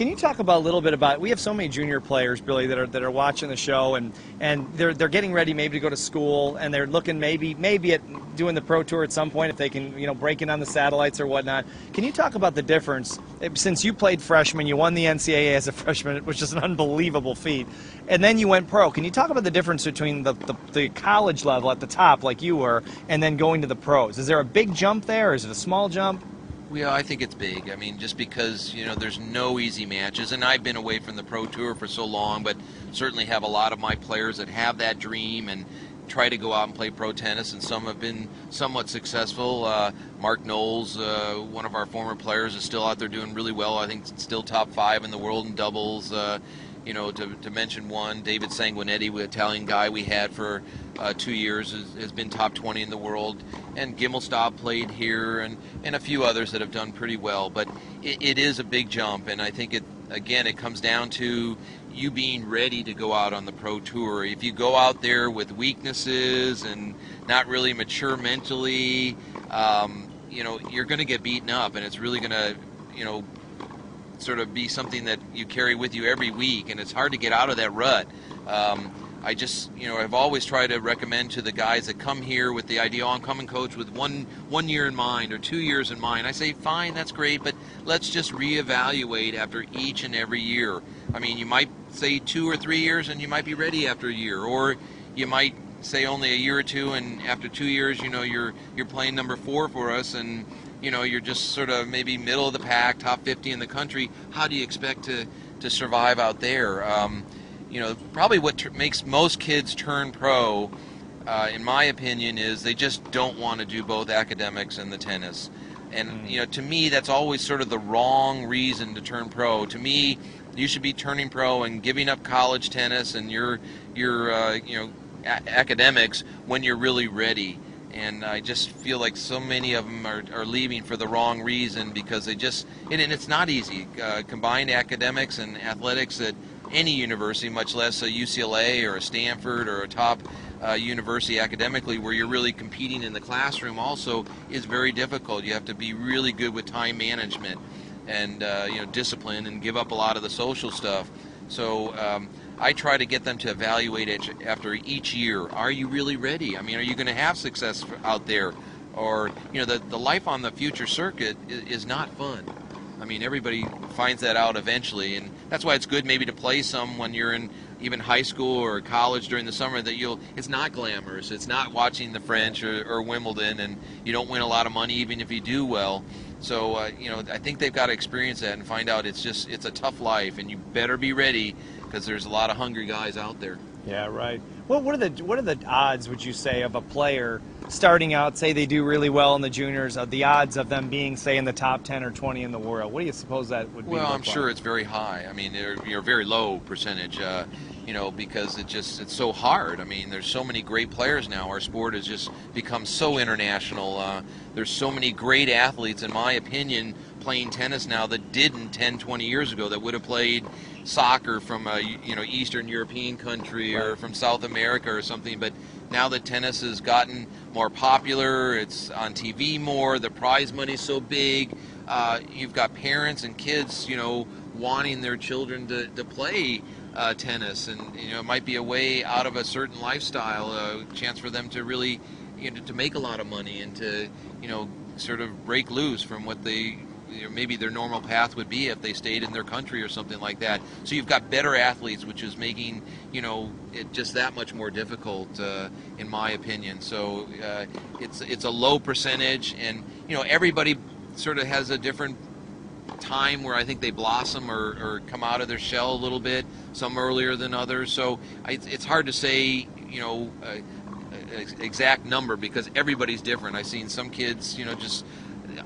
Can you talk about a little bit about? We have so many junior players, Billy, that are that are watching the show, and and they're they're getting ready maybe to go to school, and they're looking maybe maybe at doing the pro tour at some point if they can you know break in on the satellites or whatnot. Can you talk about the difference since you played freshman, you won the NCAA as a freshman, which is an unbelievable feat, and then you went pro. Can you talk about the difference between the, the, the college level at the top, like you were, and then going to the pros? Is there a big jump there? Is it a small jump? Well, I think it's big. I mean, just because you know there's no easy matches, and I've been away from the pro tour for so long, but certainly have a lot of my players that have that dream and try to go out and play pro tennis, and some have been somewhat successful. Uh, Mark Knowles, uh, one of our former players, is still out there doing really well. I think still top five in the world in doubles. Uh, you know, to, to mention one, David Sanguinetti, the Italian guy we had for uh, two years, has, has, been top 20 in the world. And Gimelstob played here, and, and a few others that have done pretty well. But it, it is a big jump, and I think it again it comes down to you being ready to go out on the pro tour. If you go out there with weaknesses and not really mature mentally, um, you know, you're going to get beaten up, and it's really going to, you know, sort of be something that you carry with you every week, and it's hard to get out of that rut. Um, I just, you know, I've always tried to recommend to the guys that come here with the idea, oh, I'm coming coach with one one year in mind or two years in mind. I say, fine, that's great, but let's just reevaluate after each and every year. I mean, you might say two or three years, and you might be ready after a year, or you might say only a year or two, and after two years, you know, you're you're playing number four for us, and you know, you're just sort of maybe middle of the pack, top 50 in the country. How do you expect to, to survive out there? Um, you know, probably what ter- makes most kids turn pro, uh, in my opinion, is they just don't want to do both academics and the tennis. And mm. you know, to me, that's always sort of the wrong reason to turn pro. To me, you should be turning pro and giving up college tennis and your your uh, you know a- academics when you're really ready and I just feel like so many of them are, are leaving for the wrong reason because they just and, and it's not easy. Uh, combined academics and athletics at any university, much less a UCLA or a Stanford or a top uh, university academically, where you're really competing in the classroom, also is very difficult. You have to be really good with time management and uh, you know discipline and give up a lot of the social stuff. So um, I try to get them to evaluate it after each year. Are you really ready? I mean, are you going to have success out there? Or, you know, the, the life on the future circuit is, is not fun. I mean, everybody finds that out eventually, and that's why it's good maybe to play some when you're in even high school or college during the summer that you'll it's not glamorous it's not watching the french or, or wimbledon and you don't win a lot of money even if you do well so uh, you know i think they've got to experience that and find out it's just it's a tough life and you better be ready because there's a lot of hungry guys out there. Yeah, right. Well, what are the what are the odds would you say of a player starting out, say they do really well in the juniors, of the odds of them being say in the top ten or twenty in the world? What do you suppose that would be? Well, I'm sure it's very high. I mean, you're a very low percentage. Uh, you know, because it just it's so hard. I mean, there's so many great players now. Our sport has just become so international. Uh, there's so many great athletes, in my opinion, playing tennis now that didn't 10, 20 years ago that would have played soccer from a you know Eastern European country or from South America or something. But now that tennis has gotten more popular, it's on TV more. The prize money's so big. Uh, you've got parents and kids, you know, wanting their children to, to play uh, tennis, and you know, it might be a way out of a certain lifestyle, a chance for them to really, you know, to make a lot of money and to, you know, sort of break loose from what they you know, maybe their normal path would be if they stayed in their country or something like that. So you've got better athletes, which is making you know it just that much more difficult, uh, in my opinion. So uh, it's it's a low percentage, and you know everybody sort of has a different time where I think they blossom or, or come out of their shell a little bit. Some earlier than others. So I, it's hard to say you know. Exact number because everybody's different. I've seen some kids, you know, just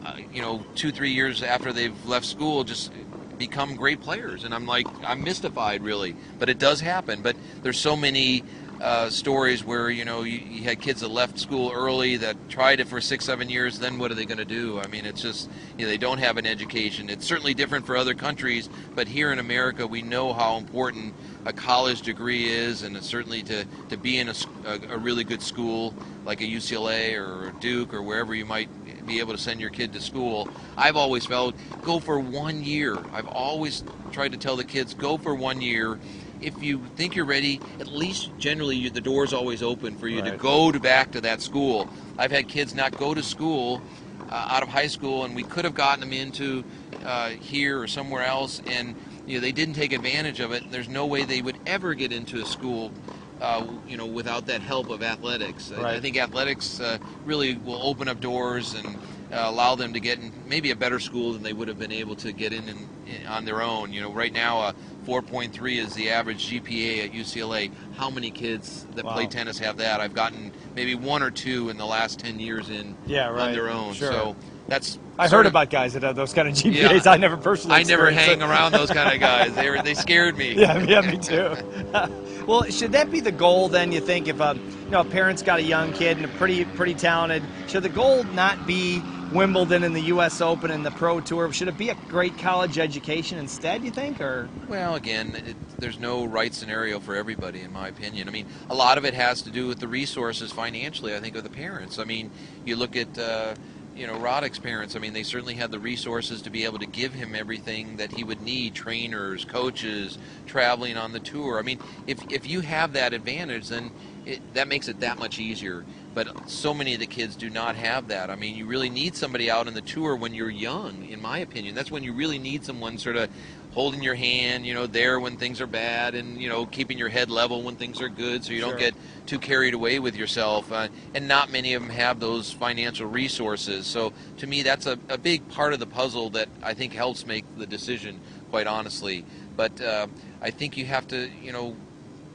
uh, you know, two, three years after they've left school, just become great players. And I'm like, I'm mystified, really. But it does happen. But there's so many uh, stories where, you know, you, you, had kids that left school early that tried it for six, seven years. Then what are they going to do? I mean, it's just, you know, they don't have an education. It's certainly different for other countries. But here in America, we know how important a college degree is, and certainly to, to be in a, a, a really good school like a UCLA or Duke or wherever you might be able to send your kid to school, I've always felt go for one year. I've always tried to tell the kids go for one year. If you think you're ready, at least generally you, the door's always open for you Right. to go to back to that school. I've had kids not go to school uh, out of high school, and we could have gotten them into uh, here or somewhere else, and you know they didn't take advantage of it. There's no way they would ever get into a school, uh, you know, without that help of athletics. I- I think athletics uh, really will open up doors and uh, allow them to get in maybe a better school than they would have been able to get in, in, in on their own. You know, right now, uh, 4.3 is the average GPA at UCLA. How many kids that play tennis have that? I've gotten maybe one or two in the last 10 years in Yeah, right. on their own. Sure. So that's I heard of- about guys that have those kind of GPAs. Yeah. I never personally. I never hang it. around those kind of guys. They were, they scared me. Yeah, yeah, me too. well, should that be the goal then? You think if a you know a parent's got a young kid and a pretty pretty talented, should the goal not be Wimbledon and the U.S. Open and the Pro Tour? Should it be a great college education instead? You think, or Well, again, it, there's no right scenario for everybody, in my opinion. I mean, a lot of it has to do with the resources financially, I think, of the parents. I mean, you look at, uh, you know, Roddick's parents. I mean, they certainly had the resources to be able to give him everything that he would need trainers, coaches, traveling on the tour. I mean, if, if you have that advantage, then it, that makes it that much easier. But so many of the kids do not have that. I mean, you really need somebody out on the tour when you're young, in my opinion. That's when you really need someone sort of holding your hand, you know, there when things are bad, and you know, keeping your head level when things are good, so you Sure. don't get too carried away with yourself. Uh, and not many of them have those financial resources. So to me, that's a, a big part of the puzzle that I think helps make the decision, quite honestly. But uh, I think you have to, you know,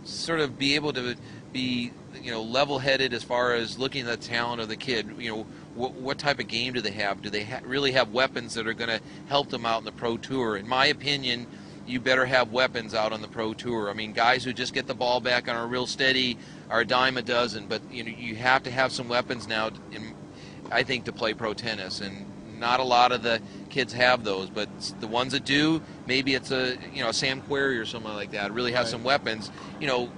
sort of be able to be you know level-headed as far as looking at the talent of the kid you know what, what type of game do they have do they ha- really have weapons that are going to help them out in the pro tour in my opinion you better have weapons out on the pro tour i mean guys who just get the ball back and are real steady are a dime a dozen but you know you have to have some weapons now in, i think to play pro tennis and not a lot of the kids have those, but the ones that do, maybe it's a you know Sam Querrey or someone like that really has Right. some weapons. You know,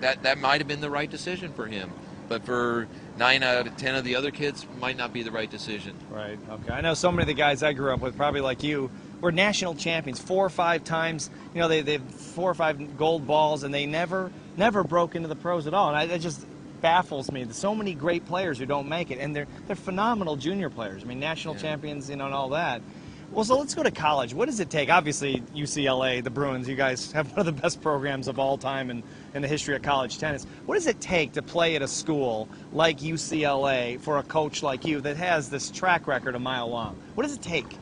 that that might have been the right decision for him, but for nine out of ten of the other kids, might not be the right decision. right? Okay, I know so many of the guys I grew up with, probably like you, were national champions four or five times. You know, they they have four or five gold balls, and they never never broke into the pros at all. And I, that just baffles me. There's so many great players who don't make it, and they're they're phenomenal junior players. I mean, national Yeah. champions, you know, and all that. Well, so let's go to college. What does it take? Obviously, UCLA, the Bruins, you guys have one of the best programs of all time in, in the history of college tennis. What does it take to play at a school like UCLA for a coach like you that has this track record a mile long? What does it take?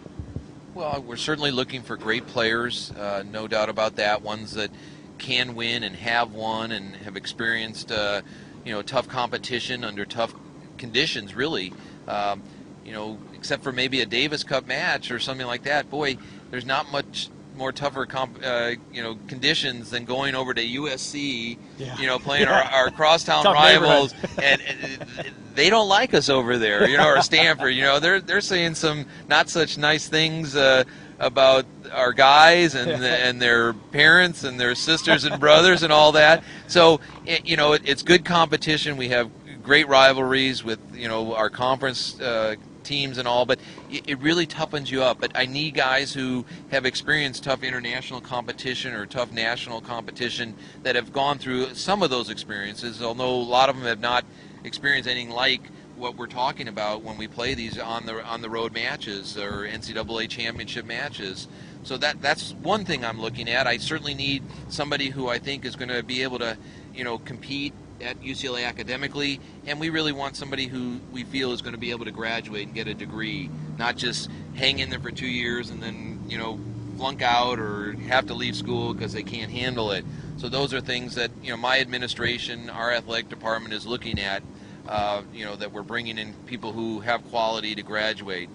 Well, we're certainly looking for great players, uh, no doubt about that. Ones that can win and have won and have experienced, uh, you know, tough competition under tough conditions. Really, um, you know, except for maybe a Davis Cup match or something like that. Boy, there's not much more tougher comp, uh, you know conditions than going over to USC. Yeah. You know, playing Yeah. our, our crosstown Tough rivals, and, and they don't like us over there. You know, or Stanford. You know, they're they're saying some not such nice things uh, about our guys and and their parents and their sisters and brothers and all that. So it, you know, it, it's good competition. We have great rivalries with you know our conference. Uh, teams and all, but it, really toughens you up. But I need guys who have experienced tough international competition or tough national competition that have gone through some of those experiences, although a lot of them have not experienced anything like what we're talking about when we play these on the on the road matches or NCAA championship matches. So that that's one thing I'm looking at. I certainly need somebody who I think is going to be able to, you know, compete at UCLA academically, and we really want somebody who we feel is going to be able to graduate and get a degree, not just hang in there for two years and then you know flunk out or have to leave school because they can't handle it. So those are things that you know my administration, our athletic department is looking at. Uh, you know that we're bringing in people who have quality to graduate,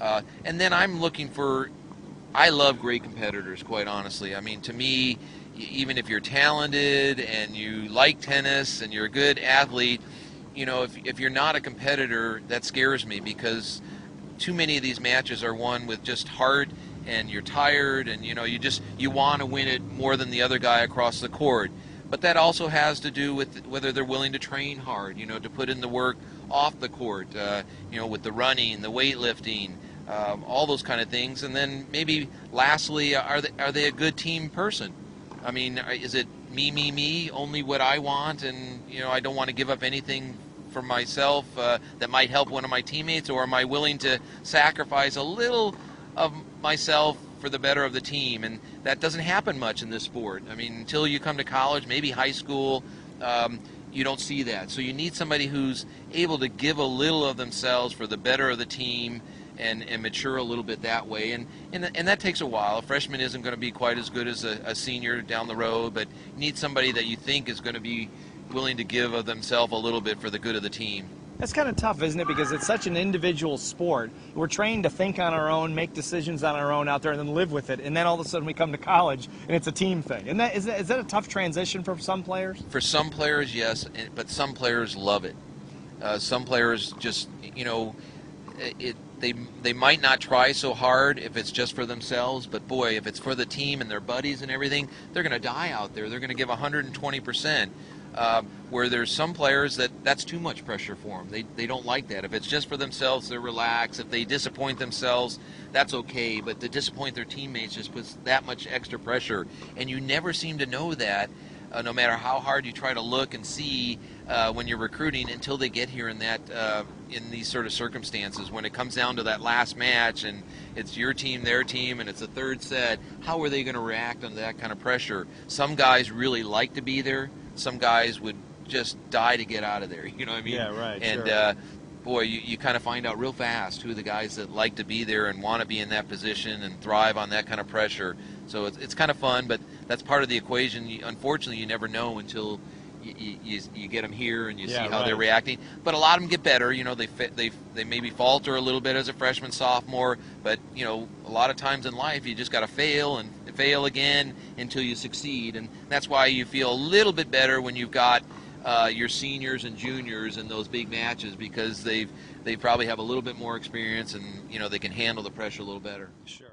uh, and then I'm looking for. I love great competitors, quite honestly. I mean, to me, even if you're talented and you like tennis and you're a good athlete, you know, if, if you're not a competitor, that scares me because too many of these matches are won with just heart and you're tired and you know you just you want to win it more than the other guy across the court but that also has to do with whether they're willing to train hard, you know, to put in the work off the court, uh, you know, with the running, the weightlifting, um, all those kind of things. And then maybe lastly, are they, are they a good team person? I mean, is it me, me, me, only what I want, and you know, I don't want to give up anything for myself uh, that might help one of my teammates, or am I willing to sacrifice a little of myself for the better of the team? And that doesn't happen much in this sport. I mean, until you come to college, maybe high school. Um, you don't see that. So you need somebody who's able to give a little of themselves for the better of the team and, and mature a little bit that way. And, and, and that takes a while. A freshman isn't going to be quite as good as a, a senior down the road, but you need somebody that you think is going to be willing to give of themselves a little bit for the good of the team. That's kind of tough, isn't it? Because it's such an individual sport. We're trained to think on our own, make decisions on our own out there, and then live with it. And then all of a sudden we come to college, and it's a team thing. And that is that, is that a tough transition for some players? For some players, yes, but some players love it. Uh, some players just, you know, it, they they might not try so hard if it's just for themselves, but boy, if it's for the team and their buddies and everything, they're going to die out there. They're going to give 120 percent. Uh, where there's some players that that's too much pressure for them. They, they don't like that. If it's just for themselves, they're relaxed. If they disappoint themselves, that's okay. But to disappoint their teammates just puts that much extra pressure. And you never seem to know that uh, no matter how hard you try to look and see uh, when you're recruiting until they get here in that uh, in these sort of circumstances when it comes down to that last match and it's your team their team and it's a third set how are they going to react under that kind of pressure some guys really like to be there some guys would just die to get out of there you know what i mean yeah right and sure. uh, boy, you, you kind of find out real fast who the guys that like to be there and want to be in that position and thrive on that kind of pressure. So it's, it's kind of fun, but that's part of the equation. Unfortunately, you never know until you, you, you get them here and you Yeah, see how right. they're reacting. But a lot of them get better. You know, they fa- they they maybe falter a little bit as a freshman, sophomore. But you know, a lot of times in life, you just got to fail and fail again until you succeed. And that's why you feel a little bit better when you've got uh, your seniors and juniors in those big matches because they've they probably have a little bit more experience and you know they can handle the pressure a little better. sure.